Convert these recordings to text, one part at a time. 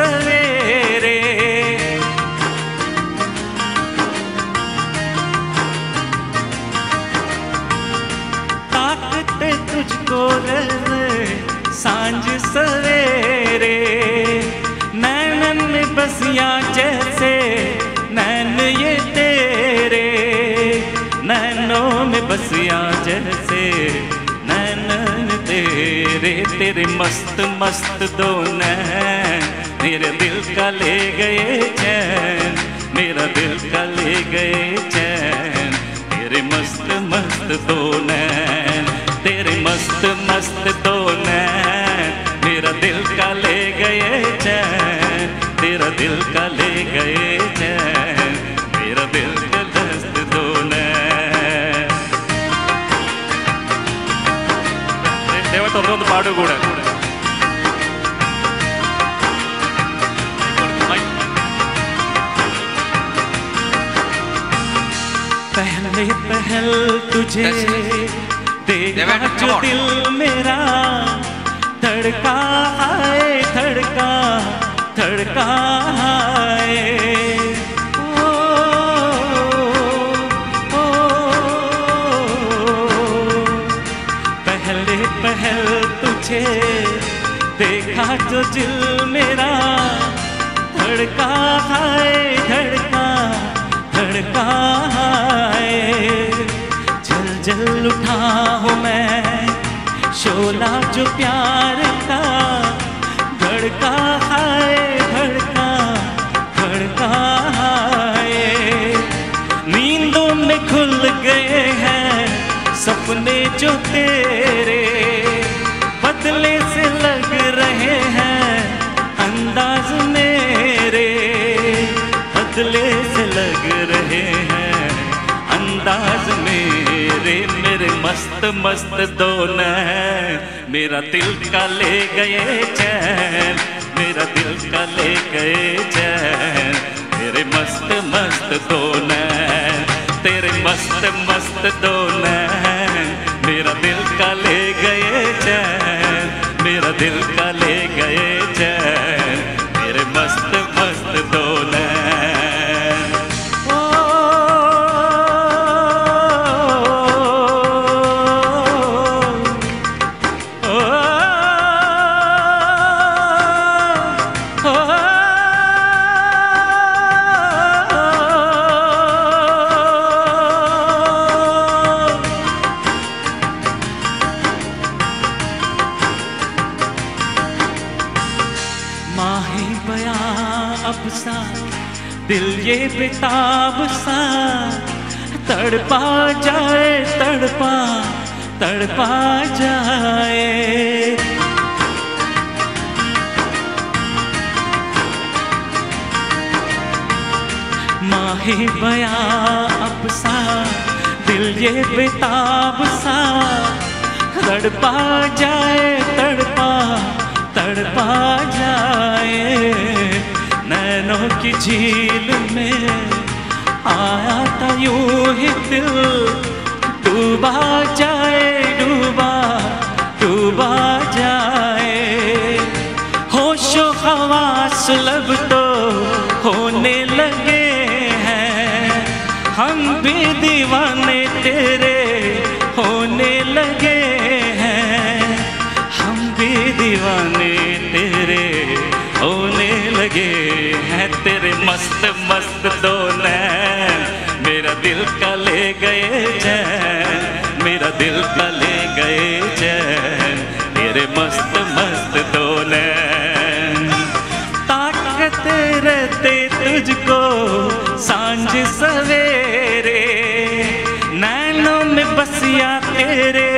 सवेरे ताकत तुझको साँझ सवेरे। नैनन में बसिया जैसे, नैन ये तेरे। नैनों में बसिया जैसे, नैनन तेरे। तेरे मस्त मस्त दो नैन। मेरे दिल का ले गए चैन, मेरा दिल का ले गए चैन। तेरे मस्त मस्त दो नैन, तेरे मस्त मस्त दो नैन। मेरा दिल का ले गए चैन, तेरा दिल का ले गए चैन। मेरा दिल का दस्त दो नैन। पाड़ू कूड़ा तुझे देखा जो दिल मेरा धड़का आए धड़का धड़का आए ओ, ओ, पहले पहल तुझे देखा जो दिल मेरा धड़का है धड़का धड़का है जल उठा हूँ मैं। शोला जो प्यार का धड़का है धड़का धड़का है नींदों में खुल गए हैं सपने जो तेरे। बदले से लग रहे हैं अंदाज मेरे। बदले से लग रहे हैं अंदाज मेरे मेरे मस्त मस्त दोन मेरा दिल का ले गए चैन, मेरा दिल का ले गए चैन। तेरे मस्त मस्त दोन तेरे मस्त मस्त दोन मेरा दिल का ले गए चैन, मेरा दिल का ले गए चैन। माही बया अब सा, दिल ये बेताब सा। तड़पा जाए, तड़पा तड़पा जाए। माही बया अब सा, दिल ये बेताब सा। तड़पा जाए की झील में आया था यूँ ही दिल। डूबा जाए, डूबा डूबा जाए। होशो हवास, लब मस्त दो नैन मेरा दिल का ले गए चैन। मेरा दिल का ले गए चैन। तेरे मस्त मस्त दो नैन ताकत रहते तुझको साँझ सवेरे। नैनों में बसिया तेरे,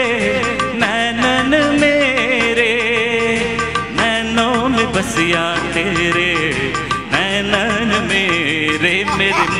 नैनन मेरे। नैनों में बसिया तेरे।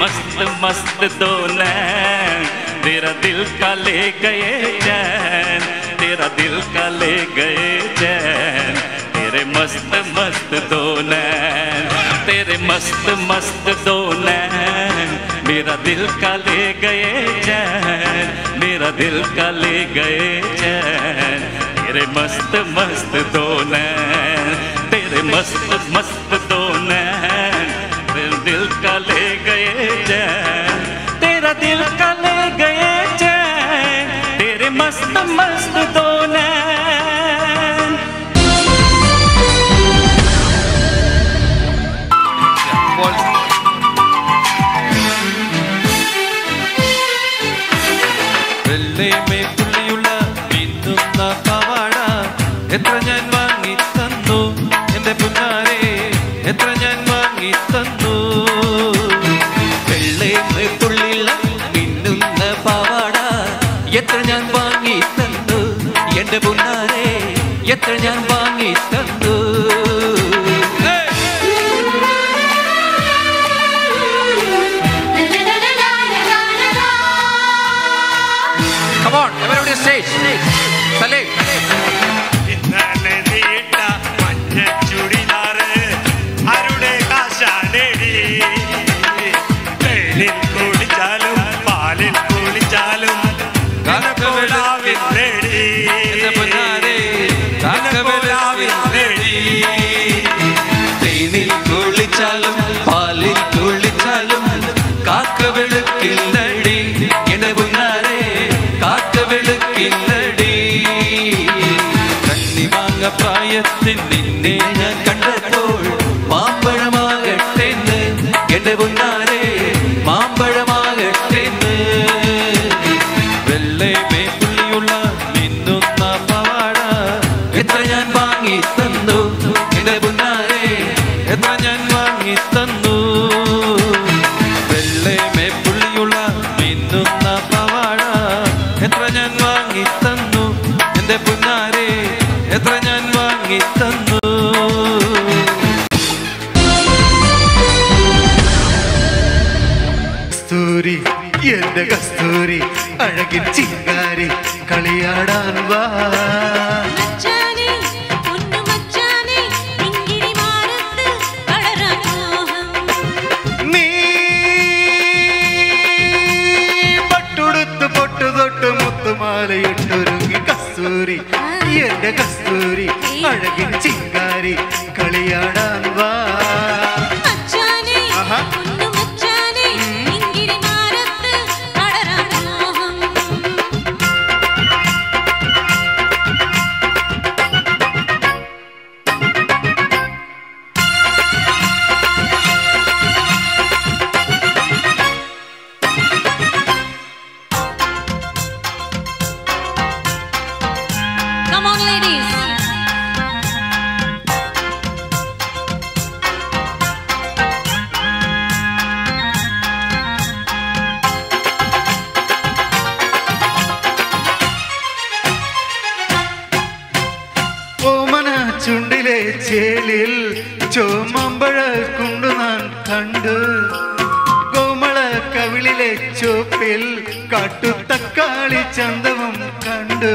मस्त मस्त दो नैन तेरा दिल का ले गए चैन, तेरा दिल का ले गए चैन। तेरे मस्त मस्त दो नैन तेरे मस्त मस्त दो नैन मेरा दिल का ले गए चैन, मेरा दिल का ले गए चैन। तेरे मस्त मस्त दो नैन तेरे मस्त मस्त दो नैन दिल का ले गए നിന്റെ പുന്നാരെ എത്ര ഞാൻ വാങ്ങി തന്നു ും. പാലിൽ കുളിച്ചാലും കനക്കവിട മായത്തിൽ നിന്നെ ഞാൻ കണ്ടപ്പോൾ മാമ്പഴമാകട്ടെ എന്ന് എന്റെ പൊന്നാര എന്റെ കസ്തൂരി അഴകിൻ ചിങ്കാരി കളിയാടാൻ വാ. കസ്തൂരി എന്റെ കസ്തൂരി അഴകിൻ ചിങ്കാരി Come on, ladies. ചുണ്ടിലെ ചേലിൽ ചോമമ്പഴ കുണ്ടു നാൻ കണ്ടു കോമള കവിളിലെ ചോപ്പിൽ കാട്ടുത്തക്കാളി ചന്തവും കണ്ടു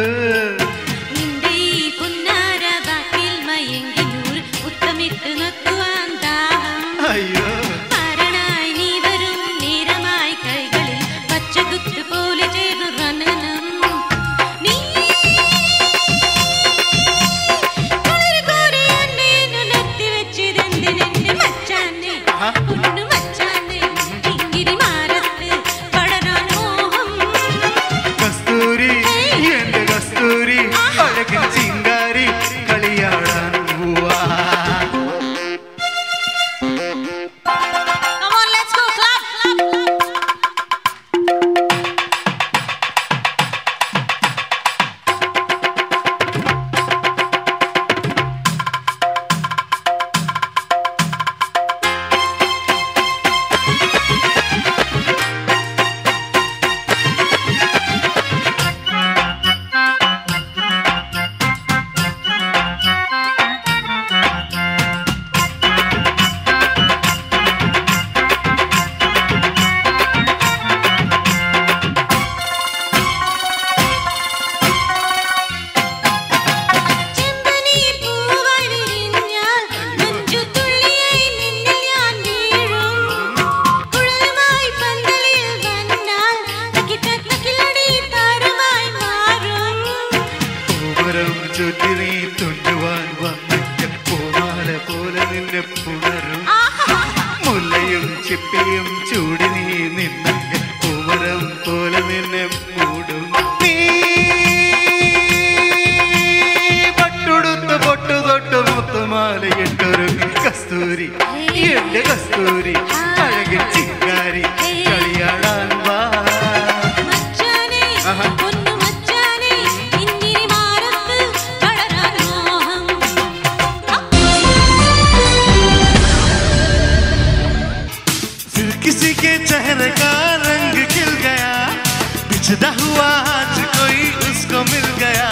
बिछड़ा हुआ आज कोई उसको मिल गया।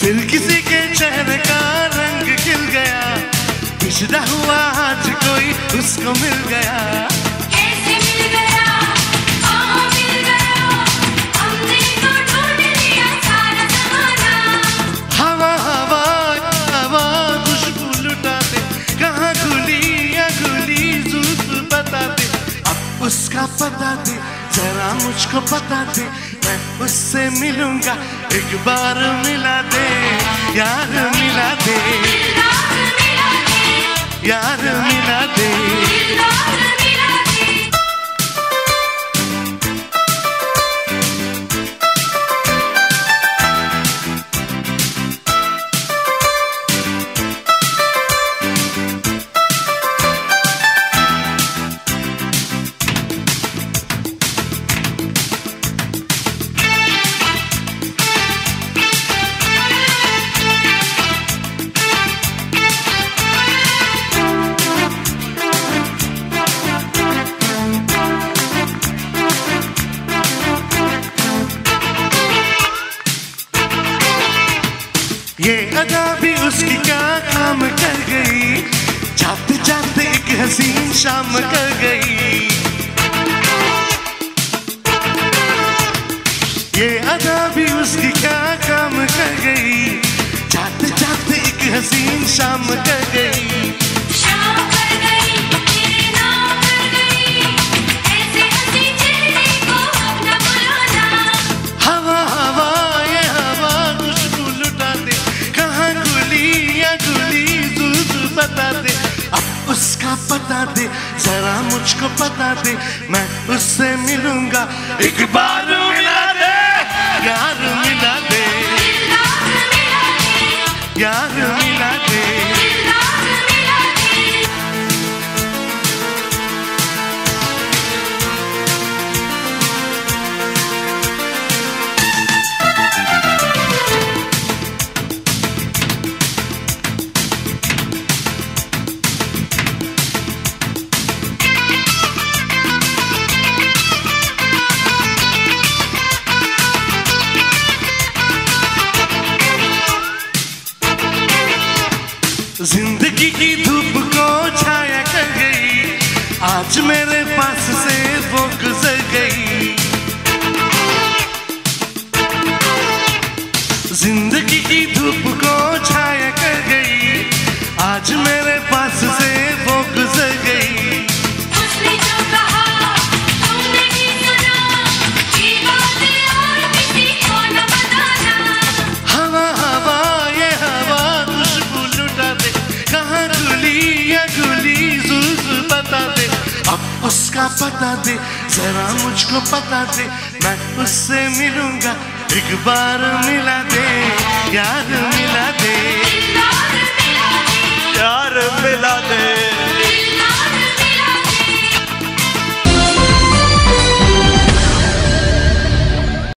फिर किसी के चेहरे का रंग खिल गया। सजदा हुआ आज कोई उसको मिल गया। उसका पता दे जरा मुझको पता दे मैं उससे मिलूँगा एक बार मिला दे यार मिला दे। यार मिला दे। यार मिला दे। ये अदा भी उसकी क्या काम कर गई। जाते जाते एक हसीन शाम कर गई। ये अदा भी उसकी क्या काम कर गई। जाते जाते एक हसीन शाम कर गई। शाम कर गई। मुझको पता दे मैं उससे मिलूँगा। एक बार मिला दे यार मिला दे। यार ज़िंदगी की धूप को छाया कर गई। आज मेरे पास से वो गुजर गई। ज़िंदगी उसका पता दे जरा मुझको पता दे मैं उससे मिलूँगा एक बार मिला दे यार मिला दे। यार मिला दे।